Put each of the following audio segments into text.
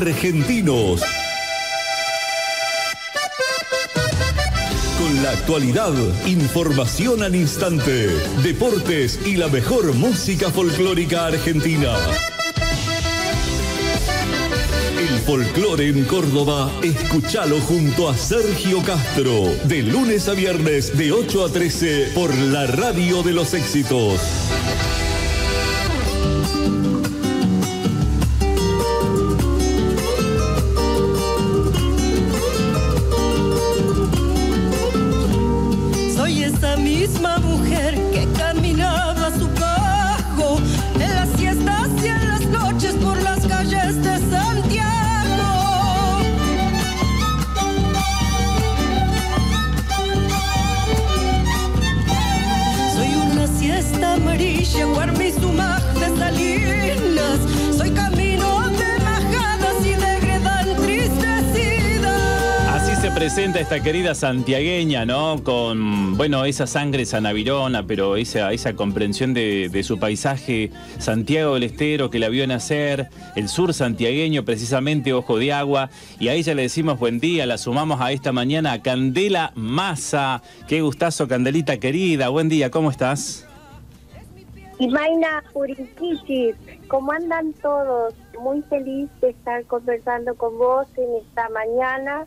Argentinos. Con la actualidad, información al instante, deportes y la mejor música folclórica argentina. El folclore en Córdoba, escúchalo junto a Sergio Castro, de lunes a viernes de 8 a 13 por la Radio de los Éxitos. Presenta esta querida santiagueña, ¿no? Con, bueno, esa sangre sanavirona, pero esa, esa comprensión de, de su paisaje, Santiago del Estero, que la vio nacer, el sur santiagueño, precisamente Ojo de Agua, y a ella le decimos buen día, la sumamos a esta mañana a Candela Massa. Qué gustazo, Candelita querida, buen día, ¿cómo estás? Imaina ¿cómo andan todos? Muy feliz de estar conversando con vos en esta mañana,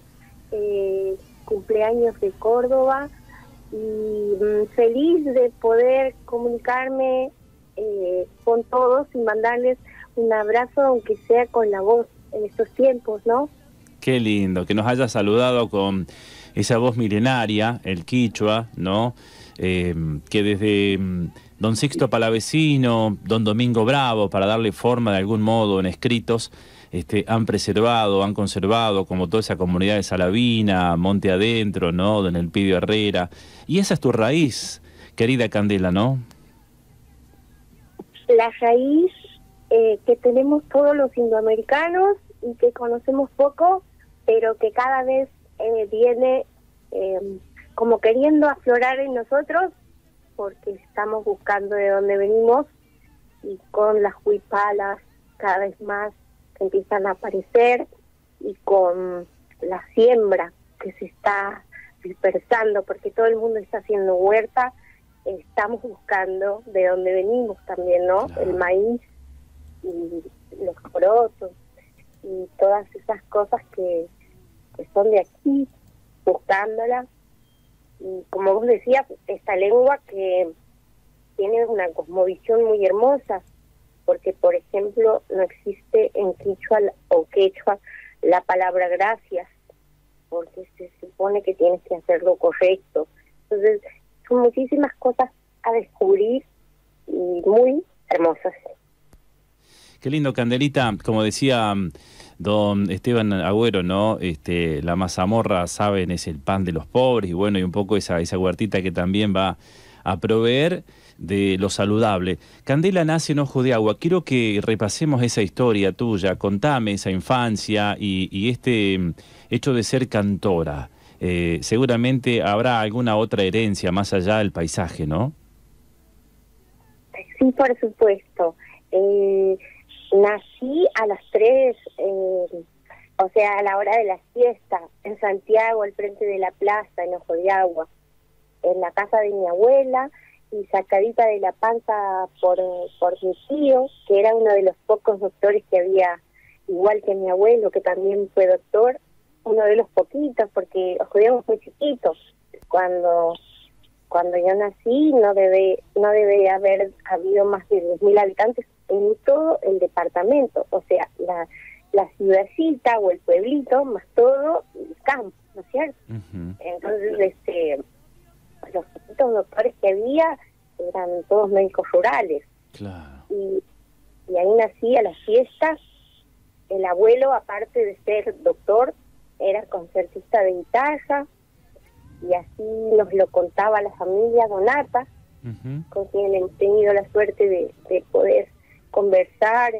eh, cumpleaños de Córdoba, y mm, feliz de poder comunicarme eh, con todos y mandarles un abrazo, aunque sea con la voz en estos tiempos, ¿no? Qué lindo, que nos haya saludado con esa voz milenaria, el quichua, ¿no? Eh, que desde mm, don Sixto Palavecino, don Domingo Bravo, para darle forma de algún modo en escritos, este, han preservado, han conservado, como toda esa comunidad de Salavina, Monte Adentro, ¿no? Don Elpidio Herrera. Y esa es tu raíz, querida Candela, ¿no? La raíz eh, que tenemos todos los indoamericanos y que conocemos poco, pero que cada vez eh, viene eh, como queriendo aflorar en nosotros, porque estamos buscando de dónde venimos y con las huipalas cada vez más que empiezan a aparecer y con la siembra que se está dispersando porque todo el mundo está haciendo huerta, estamos buscando de dónde venimos también, ¿no? Claro. El maíz y los porotos y todas esas cosas que, que son de aquí, buscándolas. Y como vos decías, esta lengua que tiene una cosmovisión muy hermosa, porque por ejemplo no existe en quichua o quechua la palabra gracias, porque se supone que tienes que hacer lo correcto. Entonces, son muchísimas cosas a descubrir y muy hermosas. Qué lindo, Candelita, como decía mm, don Esteban Agüero, ¿no? Este, la mazamorra, saben, es el pan de los pobres y bueno, y un poco esa, esa huertita que también va a proveer de lo saludable. Candela nace en Ojo de Agua. Quiero que repasemos esa historia tuya, contame esa infancia y, este mm, hecho de ser cantora. Eh, seguramente habrá alguna otra herencia más allá del paisaje, ¿no? Sí, por supuesto. Eh, nací a las tres, eh, o sea, a la hora de la siesta, en Santiago, al frente de la plaza, en Ojo de Agua, en la casa de mi abuela y sacadita de la panza por, por mi tío, que era uno de los pocos doctores que había, igual que mi abuelo, que también fue doctor, uno de los poquitos, porque Ojo de Agua fue chiquito. Cuando cuando yo nací no debe no debe haber habido más de 2.000 habitantes en todo el departamento, o sea, la, la ciudadcita o el pueblito, más todo el campo, ¿no es cierto? Entonces, este los poquitos doctores que había eran todos médicos rurales Claro. y, y ahí nací a las fiestas. El abuelo, aparte de ser doctor, era concertista de guitarra y así nos lo contaba la familia Donata, con quien hemos tenido la suerte de, de poder conversar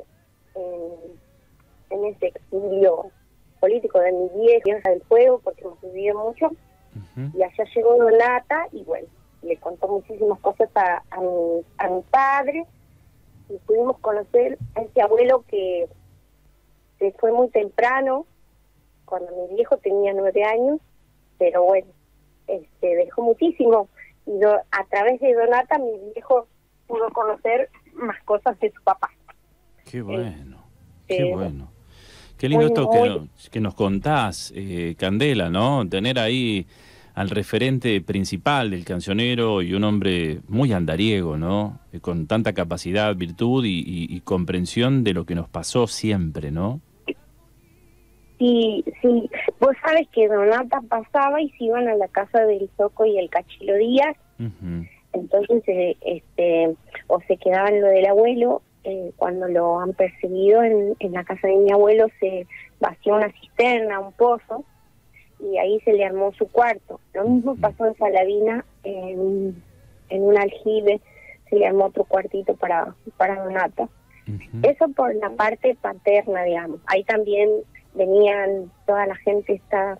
en, en ese exilio político de mi vieja del Fuego, porque hemos vivido mucho. Y allá llegó Donata y bueno, le contó muchísimas cosas a, a, mi, a mi padre y pudimos conocer a ese abuelo que se fue muy temprano, cuando mi viejo tenía nueve años, pero bueno, este, dejó muchísimo. Y a través de Donata mi viejo pudo conocer más cosas de su papá. Qué bueno, qué bueno. Qué lindo esto que, que, nos contás, eh, Candela, ¿no? Tener ahí al referente principal del cancionero y un hombre muy andariego, ¿no? Eh, con tanta capacidad, virtud y, comprensión de lo que nos pasó siempre, ¿no? Sí, sí. Vos sabes que Donata pasaba y se iban a la casa del Soco y el Cachilo Díaz. Entonces, eh, este, o se quedaban lo del abuelo eh, cuando lo han perseguido en, la casa de mi abuelo se vació una cisterna, un pozo, y ahí se le armó su cuarto. Lo mismo pasó en Saladina, en, en un aljibe, se le armó otro cuartito para, para Donata. Eso por la parte paterna, digamos. Ahí también venían toda la gente está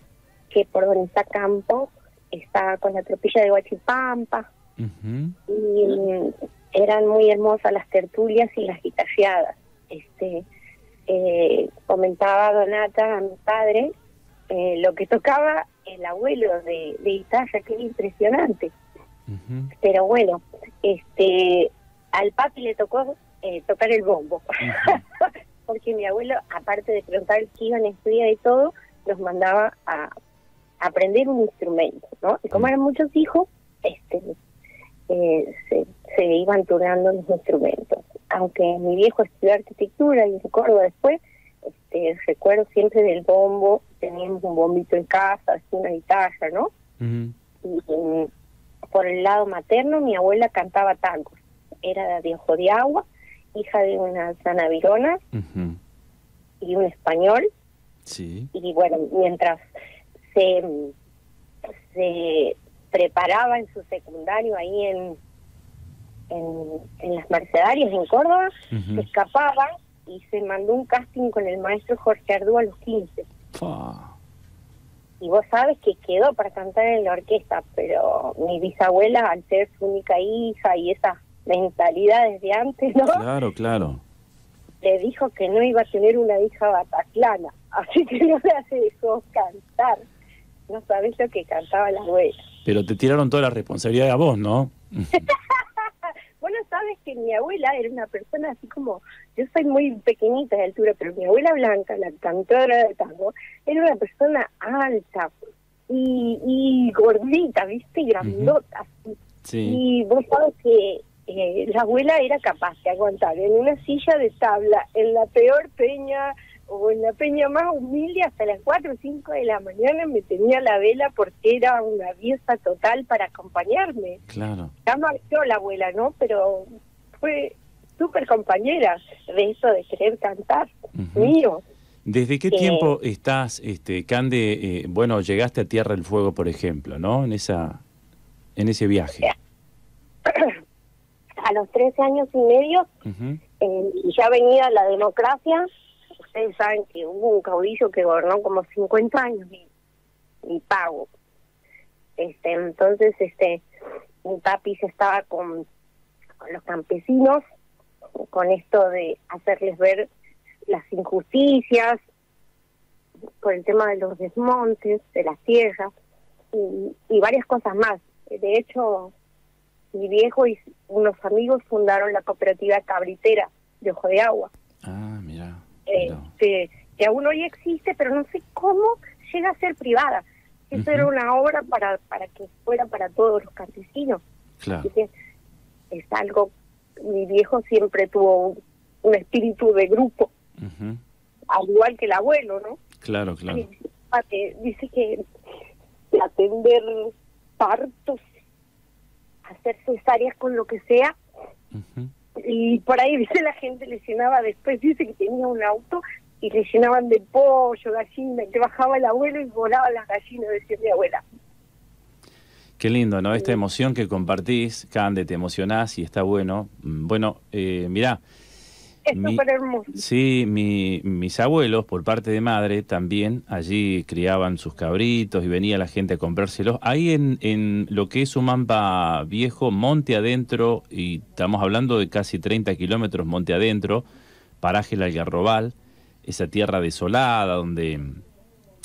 que por donde está Campo, está con la tropilla de Y eran muy hermosas las tertulias y las guitarreadas. Este, eh, comentaba Donata a mi padre eh, lo que tocaba el abuelo de, guitarra, que era impresionante. Pero bueno, este, al papi le tocó eh, tocar el bombo, porque mi abuelo, aparte de preguntar que iban a estudiar y todo, los mandaba a, aprender un instrumento, ¿no? Y como eran muchos hijos, este, eh, se, se, iban turnando los instrumentos. Aunque mi viejo estudió arquitectura y recuerdo después, este, recuerdo siempre del bombo, teníamos un bombito en casa, una guitarra, ¿no? Y mm, por el lado materno, mi abuela cantaba tangos. Era de Ojo de Agua, hija de una sanavirona y un español. Sí. Y bueno, mientras se, se preparaba en su secundario ahí en, en, las Mercedarias, en Córdoba, se escapaba y se mandó un casting con el maestro Jorge Ardú a los 15. Y vos sabes que quedó para cantar en la orquesta, pero mi bisabuela, al ser su única hija y esas mentalidades de antes, ¿no? Claro, claro. Le dijo que no iba a tener una hija bataclana, así que no la dejó cantar. No sabes lo que cantaba la abuela. Pero te tiraron toda la responsabilidad a vos, ¿no? bueno, sabes que mi abuela era una persona así como, yo soy muy pequeñita de altura, pero mi abuela Blanca, la cantora de tango, era una persona alta y, y gordita, ¿viste? Y grandota. Y vos sabes que eh, la abuela era capaz de aguantar en una silla de tabla, en la peor peña o en la peña más humilde hasta las 4 o 5 de la mañana me tenía la vela porque era una pieza total para acompañarme. Claro. Ya marchó la abuela, ¿no? Pero fue súper compañera de eso de querer cantar, mío. ¿Desde qué tiempo estás, este, Cande, eh, bueno, llegaste a Tierra del Fuego, por ejemplo, ¿no? En esa, en ese viaje. A los 13 años y medio, eh, ya venía la democracia, ustedes saben que hubo un caudillo que gobernó como 50 años y, pago. Este, entonces, este, mi papi se estaba con, los campesinos, con esto de hacerles ver las injusticias, por el tema de los desmontes, de las tierras y, y varias cosas más. De hecho, mi viejo y unos amigos fundaron la cooperativa cabritera de Ojo de Agua. Ah, mira. Este, que aún hoy existe, pero no sé cómo llega a ser privada. Eso era una obra para, para que fuera para todos los campesinos. Claro. es algo, mi viejo siempre tuvo un, espíritu de grupo, al igual que el abuelo, ¿no? Claro, claro. Dice que atender partos, hacer cesáreas con lo que sea, y por ahí dice la gente le llenaba después dice que tenía un auto y le llenaban de pollo gallina que bajaba el abuelo y volaba las gallinas decía mi abuela Qué lindo, ¿no? Esta emoción que compartís, Cande, te emocionás y está bueno. Mm, bueno, eh, mirá, es súper hermoso. Sí, mi, mis abuelos, por parte de madre, también allí criaban sus cabritos y venía la gente a comprárselos. Ahí en, en lo que es Humampa Viejo, monte adentro, y estamos hablando de casi 30 kilómetros monte adentro, paraje El Algarrobal, esa tierra desolada donde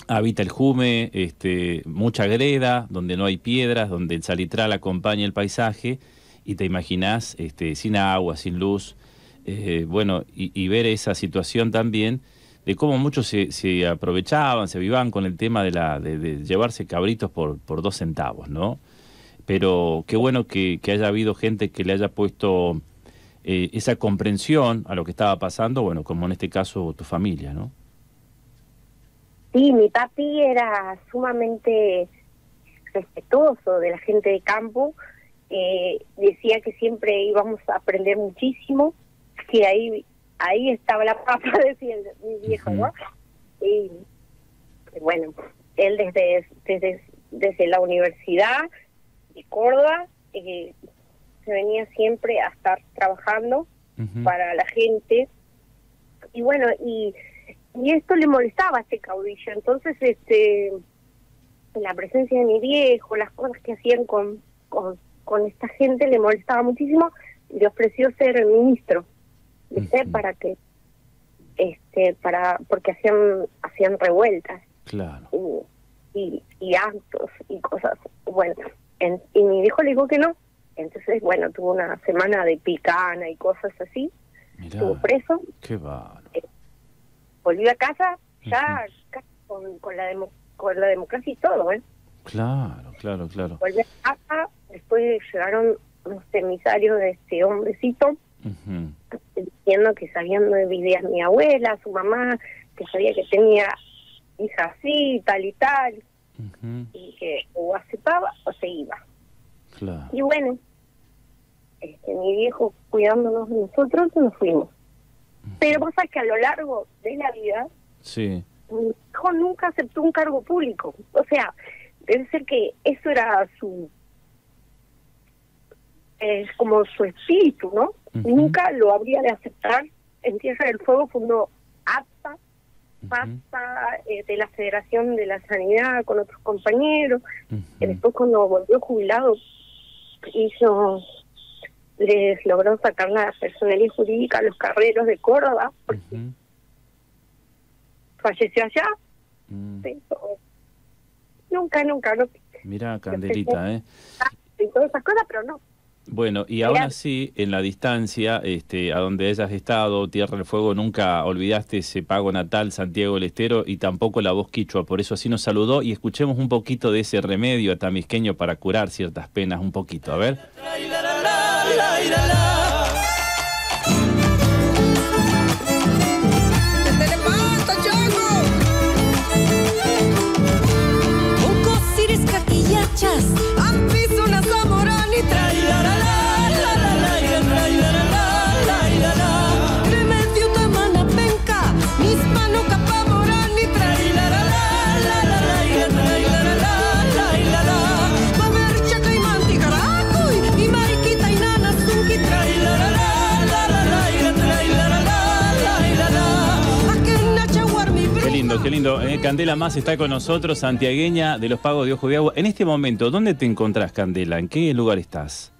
habita el jume, este, mucha greda, donde no hay piedras, donde el salitral acompaña el paisaje y te imaginas este, sin agua, sin luz, eh, bueno, y, ver esa situación también de cómo muchos se, aprovechaban, se vivaban con el tema de, la, de, llevarse cabritos por, por dos centavos, ¿no? Pero qué bueno que, que haya habido gente que le haya puesto eh, esa comprensión a lo que estaba pasando, bueno, como en este caso tu familia, ¿no? Sí, mi papi era sumamente respetuoso de la gente de campo, eh, decía que siempre íbamos a aprender muchísimo, que ahí ahí estaba la papa, decía mi viejo, ¿no? Y bueno, él desde, desde, desde la universidad de Córdoba eh, se venía siempre a estar trabajando para la gente. Y bueno, y, y esto le molestaba a este caudillo. Entonces, este la presencia de mi viejo, las cosas que hacían con, con, con esta gente le molestaba muchísimo. Y le ofreció ser ministro, ¿viste? Para que este para porque hacían hacían revueltas claro y, y, actos y cosas bueno y mi viejo le dijo que no entonces, bueno, tuvo una semana de picana y cosas así. Estuvo preso. Qué va. Eh, volvió a casa ya con, con, la con la democracia y todo, ¿eh? Claro, claro, claro. Volvió a casa, después llegaron los emisarios de este hombrecito diciendo que sabían de vivías mi abuela, su mamá, que sabía que tenía hija así, tal y tal, y que o aceptaba o se iba. Y bueno, este, mi viejo cuidándonos de nosotros, nos fuimos. Pero vos sabés que a lo largo de la vida, sí. mi hijo nunca aceptó un cargo público. O sea, debe ser que eso era su. Es como su espíritu, ¿no? Nunca lo habría de aceptar. En Tierra del Fuego fundó APA, pasa eh, de la Federación de la Sanidad con otros compañeros. y después, cuando volvió jubilado, hizo les logró sacar la personalidad jurídica a los carreros de Córdoba, porque falleció allá. Mm. nunca, nunca, no. Mira, Candelita, ¿eh? Y todas esas cosas, pero no. Bueno, y aún así, en la distancia, este, a donde hayas estado, Tierra del Fuego, nunca olvidaste ese pago natal, Santiago del Estero, y tampoco la voz quichua. Por eso así nos saludó y escuchemos un poquito de ese remedio atamisqueño para curar ciertas penas, un poquito, a ver. Qué lindo. Eh, Candela Más está con nosotros, santiagueña de los pagos de Ojo de Agua. En este momento, ¿dónde te encontrás, Candela? ¿En qué lugar estás?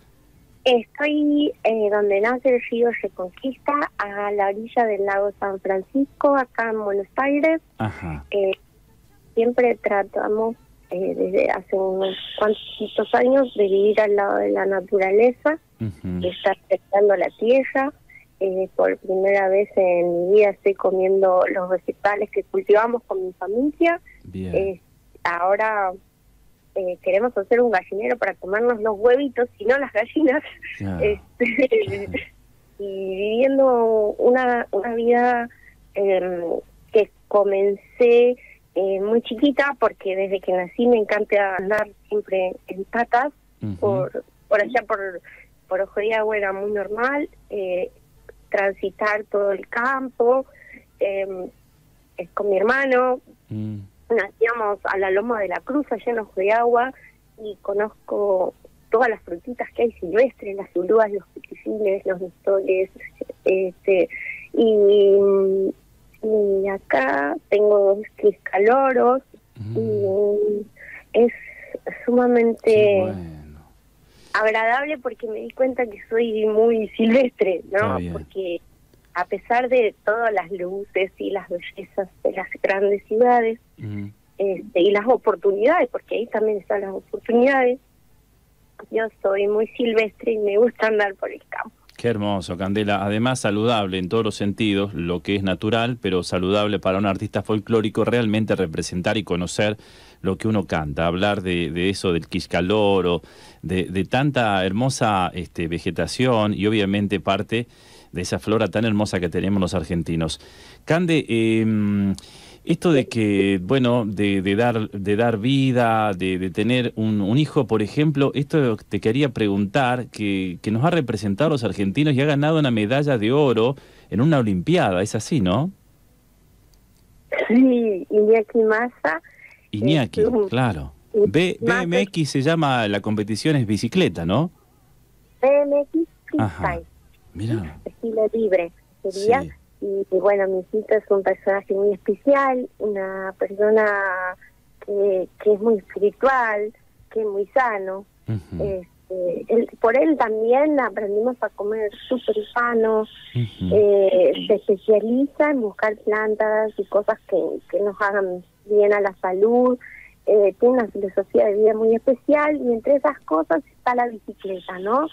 Estoy eh, donde nace el río Reconquista, a la orilla del lago San Francisco, acá en Buenos Aires. Ajá. Eh, siempre tratamos, eh, desde hace unos cuantos años, de vivir al lado de la naturaleza, de estar respetando la tierra. Eh, por primera vez en mi vida estoy comiendo los vegetales que cultivamos con mi familia. Bien. Eh, ahora eh, queremos hacer un gallinero para tomarnos los huevitos y no las gallinas. Este, y viviendo una, una vida eh, que comencé eh, muy chiquita, porque desde que nací me encanta andar siempre en patas. Por, por allá, por, por Agua era muy normal. eh, transitar todo el campo. eh, eh, con mi hermano, Mm. nacíamos a la Loma de la Cruz, allá en Ojo de Agua, y conozco todas las frutitas que hay silvestres, las uluas, los piquicines, los mistoles, este, y, y acá tengo dos criscaloros, Mm. y es sumamente bueno. Agradable porque me di cuenta que soy muy silvestre, ¿no? Porque a pesar de todas las luces y las bellezas de las grandes ciudades Mm. este, y las oportunidades, porque ahí también están las oportunidades, yo soy muy silvestre y me gusta andar por el campo. Qué hermoso, Candela. Además, saludable en todos los sentidos, lo que es natural, pero saludable para un artista folclórico realmente representar y conocer lo que uno canta, hablar de, eso, del quiscaloro, de, de tanta hermosa este, vegetación y obviamente parte de esa flora tan hermosa que tenemos los argentinos. Cande, eh, esto de que, bueno, de, de dar, de dar vida, de, de tener un, un hijo, por ejemplo, esto te quería preguntar, que, que nos ha representado a los argentinos y ha ganado una medalla de oro en una olimpiada, es así, ¿no? Sí, Iñaki Massa. Iñaki, es un- claro. B, BMX se llama, la competición es bicicleta, ¿no? BMX. Freestyle, Mira. estilo libre sería. Sí. Y, y bueno, mi hijito es un personaje muy especial, una persona que, que es muy espiritual, que es muy sano. Este, él- por él también aprendimos a comer súper sano, eh, se especializa en buscar plantas y cosas que, que nos hagan bien a la salud, eh, tiene una filosofía de vida muy especial y entre esas cosas está la bicicleta, ¿no?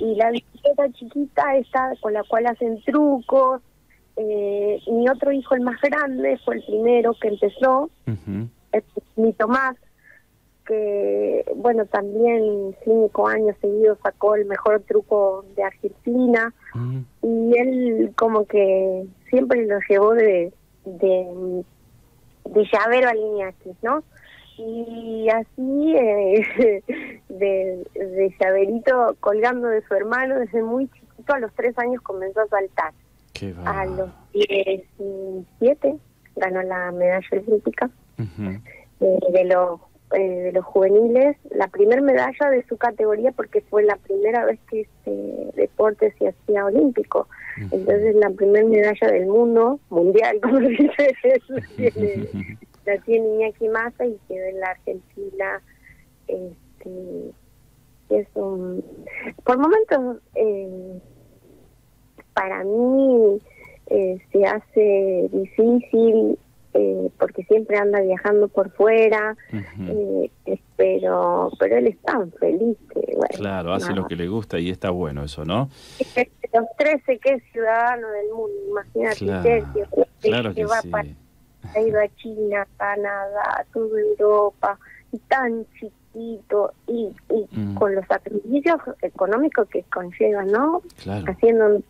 Y la bicicleta chiquita esta con la cual hacen trucos. Eh, mi otro hijo, el más grande, fue el primero que empezó, mi Tomás, que, bueno, también cinco años seguidos sacó el mejor truco de Argentina Mm. y él como que siempre lo llevó de, de, de llavero al Iñaki, ¿no? Y así, eh, de, de llaverito colgando de su hermano desde muy chiquito, a los tres años comenzó a saltar. A los 17 ganó la medalla olímpica eh, de los eh, de los juveniles, la primer medalla de su categoría porque fue la primera vez que este deporte se hacía olímpico. Entonces la primera medalla del mundo, mundial, como dice, la tiene, la tiene Iñaki Massa y quedó en la Argentina. Este, es un, por momentos, eh, para mí eh, se hace difícil eh, porque siempre anda viajando por fuera, eh, pero pero él es tan feliz que, bueno, Claro, hace nada. lo que le gusta y está bueno eso, ¿no? Los 13 que es ciudadano del mundo, imagínate, Claro, Sergio, que, claro que va sí. para, ha ido a China, Canadá, toda Europa, y tan chiquito, y, y Mm. con los sacrificios económicos que conlleva, ¿no? Claro. Haciendo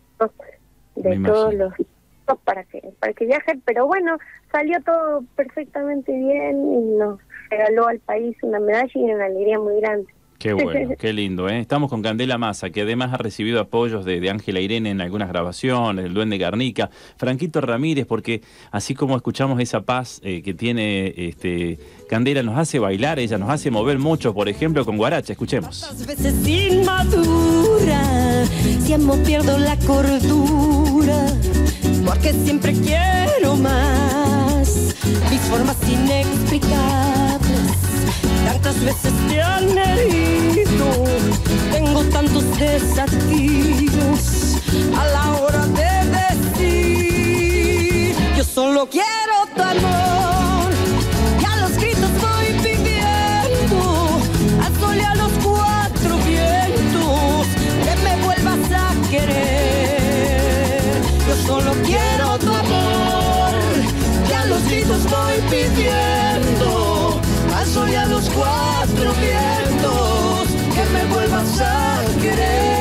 de Me todos imagino. los para que para que viaje, pero bueno, salió todo perfectamente bien y nos regaló al país una medalla y una alegría muy grande. Qué bueno, qué lindo, ¿eh? Estamos con Candela Massa, que además ha recibido apoyos de Ángela Irene en algunas grabaciones, del Duende Garnica, Franquito Ramírez, porque así como escuchamos esa paz eh, que tiene este Candela, nos hace bailar, ella nos hace mover mucho, por ejemplo, con Guaracha, escuchemos. Tantas veces inmadura, siempre pierdo la cordura, porque siempre quiero más, mis formas inexplicables, tantas veces te han herido, tengo tantos desafíos a la hora de decir, yo solo quiero tu amor, cuatro vientos, que me vuelvas a querer.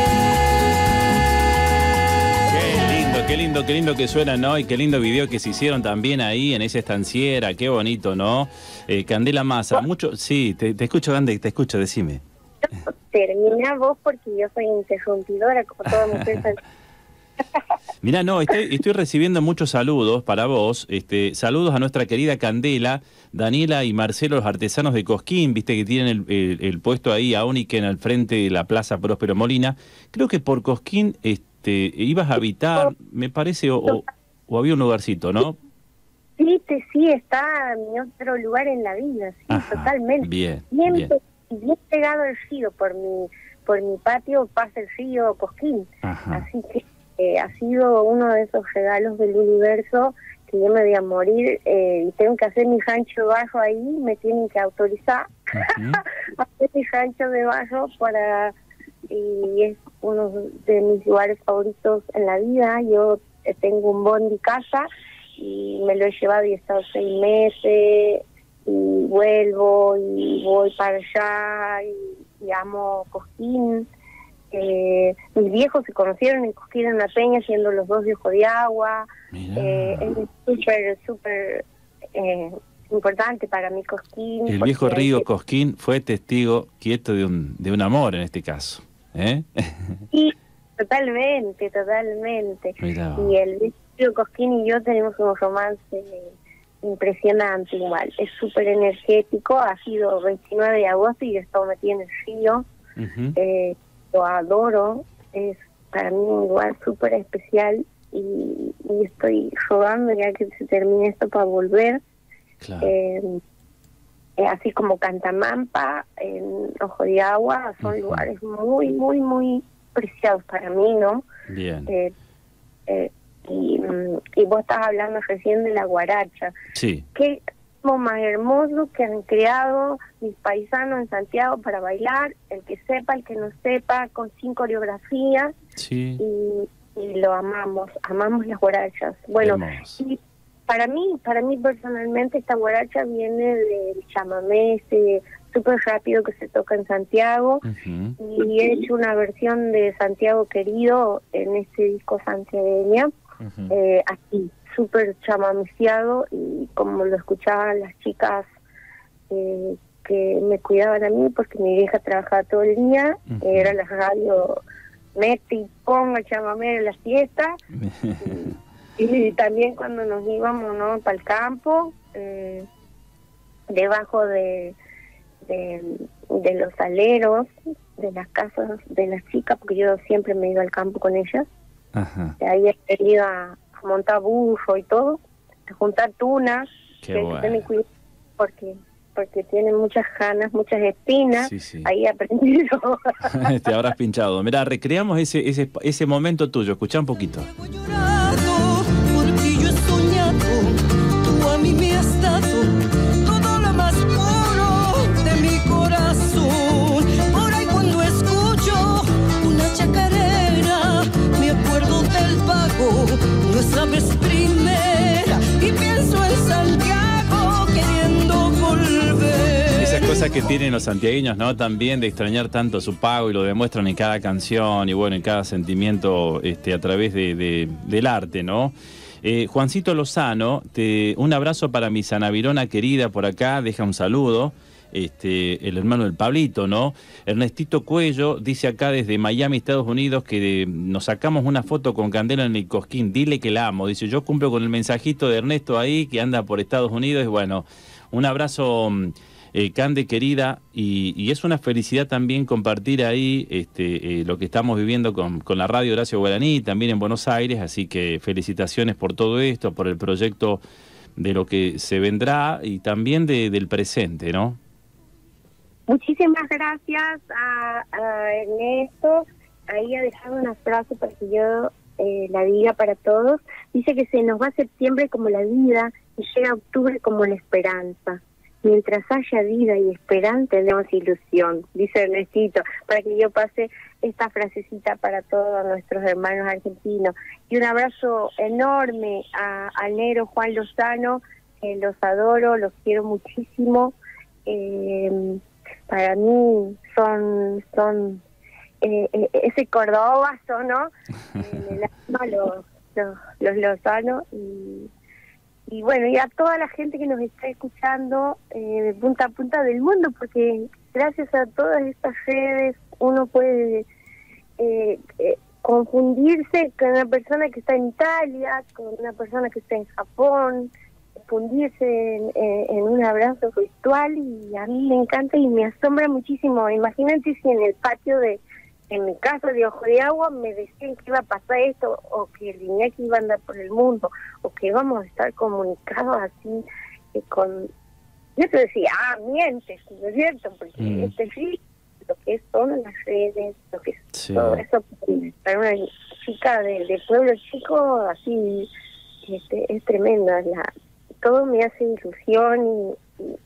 Qué lindo, qué lindo, qué lindo que suena, ¿no? Y qué lindo video que se hicieron también ahí en esa estanciera, qué bonito, ¿no? Eh, Candela Massa, mucho, sí, te, te escucho, Cande, te escucho, decime. Termina vos porque yo soy interrumpidora como toda mujer. Mirá, no, estoy, estoy recibiendo muchos saludos para vos. Este, saludos a nuestra querida Candela, Daniela y Marcelo, los artesanos de Cosquín, viste que tienen el, el- el puesto ahí a Oniken al frente de la Plaza Próspero Molina. Creo que por Cosquín este, ibas a habitar, me parece, o, o- o había un lugarcito, ¿no? Sí, te, sí, está mi otro lugar en la vida, sí, Ajá, totalmente. bien, bien, bien. pe- bien pegado al río, por mi, por mi patio pasa el río Cosquín. Ajá. Así que eh, ha sido uno de esos regalos del universo que yo me voy a morir eh, y tengo que hacer mi rancho bajo ahí, me tienen que autorizar hacer mi rancho de bajo para y es uno de mis lugares favoritos en la vida. Yo eh, tengo un bondi casa y me lo he llevado y he estado seis meses y vuelvo y voy para allá y, amo Cosquín. Eh, mis viejos se conocieron en Cosquín en la Peña siendo los dos viejos de agua. Eh, es súper, súper eh, importante para mí Cosquín. El viejo río Cosquín fue testigo quieto de un, de un amor en este caso. ¿eh? Sí, totalmente, totalmente. Y el río Cosquín y yo tenemos un romance impresionante igual. Es súper energético, ha sido 29 de agosto y he estado metida en el río. eh, lo adoro, es para mí un lugar súper especial y, estoy rogando ya que se termine esto para volver. Eh, eh, así como Cantamampa, en Ojo de Agua, son lugares muy, muy, muy preciados para mí, ¿no? Bien. Eh, eh y, mm, y vos estás hablando recién de la guaracha. Sí. Qué más hermoso que han creado mis paisanos en Santiago para bailar, el que sepa, el que no sepa, con cinco coreografías. Sí. Y, lo amamos, amamos las guarachas. Bueno, y para mí, para mí personalmente esta guaracha viene del chamamé ese súper rápido que se toca en Santiago y he hecho una versión de Santiago Querido en este disco santiagueña, eh, aquí, súper chamameciado y como lo escuchaban las chicas eh, que me cuidaban a mí porque mi vieja trabajaba todo el día, era la radio mete y ponga chamamé en la fiesta. Y también cuando nos íbamos no para el campo, eh, debajo de, de, los aleros, de las casas de las chicas, porque yo siempre me iba al campo con ellas. Ajá. ahí he ido a, montar burro y todo, a juntar tunas, que bueno. porque porque tiene muchas ganas, muchas espinas. Ahí he aprendido. Te habrás pinchado. Mira, recreamos ese, ese, ese momento tuyo. Escucha un poquito. Que tienen los santiagueños, ¿no? También de extrañar tanto su pago y lo demuestran en cada canción y bueno, en cada sentimiento este, a través de, del arte, ¿no? Eh, Juancito Lozano, un abrazo para mi sanavirona querida por acá, deja un saludo. Este, el hermano del Pablito, ¿no? Ernestito Cuello dice acá desde Miami, Estados Unidos, que nos sacamos una foto con Candela en el Cosquín. Dile que la amo. Dice, yo cumplo con el mensajito de Ernesto ahí, que anda por Estados Unidos. Y bueno, un abrazo mm, eh, Cande querida, y, es una felicidad también compartir ahí este, eh, lo que estamos viviendo con, la radio Horacio Guaraní, también en Buenos Aires, así que felicitaciones por todo esto, por el proyecto de lo que se vendrá y también de, del presente, ¿no? Muchísimas gracias a, Ernesto. Ahí ha dejado una frase para que yo eh, la diga para todos. Dice que se nos va septiembre como la vida y llega octubre como la esperanza. Mientras haya vida y esperanza, tenemos ilusión, dice Ernestito, para que yo pase esta frasecita para todos nuestros hermanos argentinos. Y un abrazo enorme a, al negro Juan Lozano, que los adoro, los quiero muchísimo. Eh, para mí son, son eh, eh, ese cordobazo, ¿no? los, los, los Lozano y y bueno, y a toda la gente que nos está escuchando eh, de punta a punta del mundo, porque gracias a todas estas redes uno puede eh, eh, confundirse con una persona que está en Italia, con una persona que está en Japón, fundirse en, en, un abrazo virtual y a mí me encanta y me asombra muchísimo. Imagínate si en el patio de en mi casa de Ojo de Agua me decían que iba a pasar esto o que el que iba a andar por el mundo o que íbamos a estar comunicados así eh, con... Yo te decía, ah, mientes, ¿no es cierto? Porque mm. este sí, lo que son las redes, lo que todo eso, para una chica de, de pueblo chico, así, este, es tremenda. La, todo me hace ilusión y, y-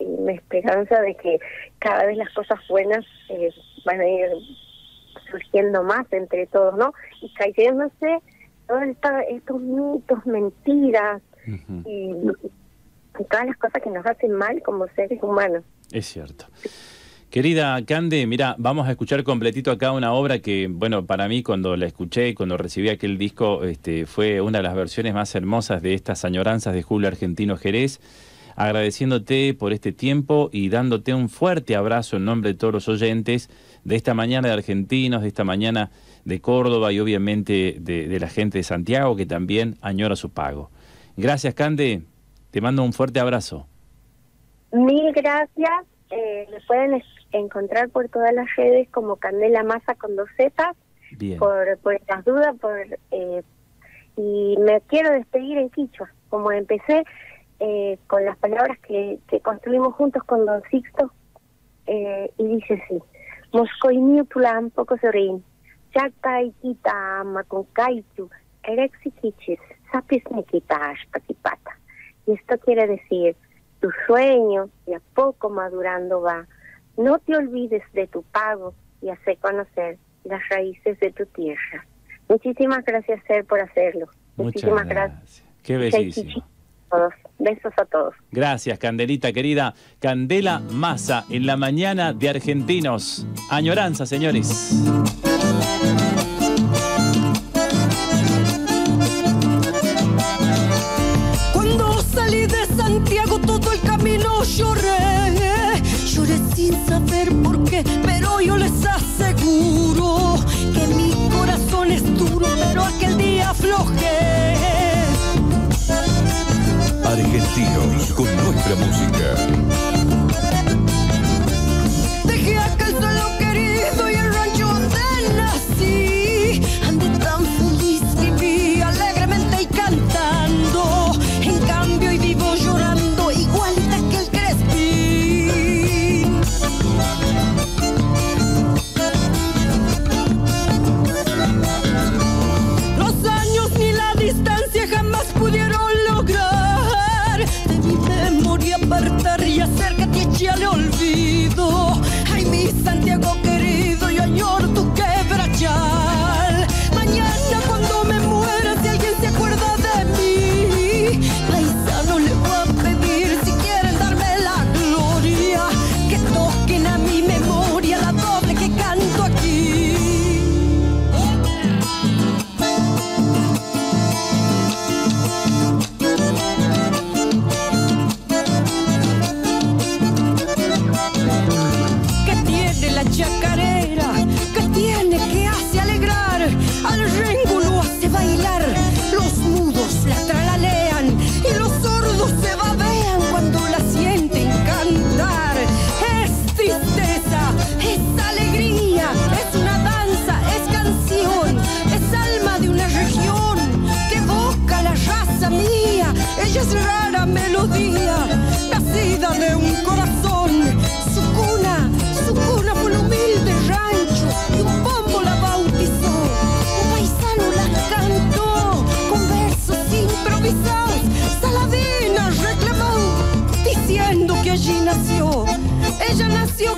y me esperanza de que cada vez las cosas buenas eh, van a ir surgiendo más entre todos, ¿no? Y cayéndose todos estos mitos, mentiras y, y todas las cosas que nos hacen mal como seres humanos. Es cierto. Querida Cande, mira, vamos a escuchar completito acá una obra que, bueno, para mí cuando la escuché, cuando recibí aquel disco, este, fue una de las versiones más hermosas de estas añoranzas de Julio Argentino Jerez. Agradeciéndote por este tiempo y dándote un fuerte abrazo en nombre de todos los oyentes de esta mañana de argentinos, de esta mañana de Córdoba y obviamente de, de la gente de Santiago que también añora su pago. Gracias, Cande. Te mando un fuerte abrazo. Mil gracias. Eh, me pueden encontrar por todas las redes como Candela Masa con dos zetas, Bien. por, por las dudas, por eh, y me quiero despedir en Quichua, como empecé eh, con las palabras que, que construimos juntos con Don Sixto, eh, y dice así, Moscoini pulan poco sorin, chata ikita makonkaitu, erexikichis, sapis nikita ashpatipata. Y esto quiere decir, tu sueño de a poco madurando va. No te olvides de tu pago y hace conocer las raíces de tu tierra. Muchísimas gracias, Ser, por hacerlo. Muchas Muchísimas gracias. gracias. Qué bellísimo. Todos. Besos a todos. Gracias, Candelita querida. Candela Masa en la mañana de Argentinos. Añoranza, señores. Cuando salí de Santiago todo el camino lloré, lloré sin saber por qué, pero yo les aseguro Con nuestra música. Saladina reclamó diciendo que allí nació. Ella nació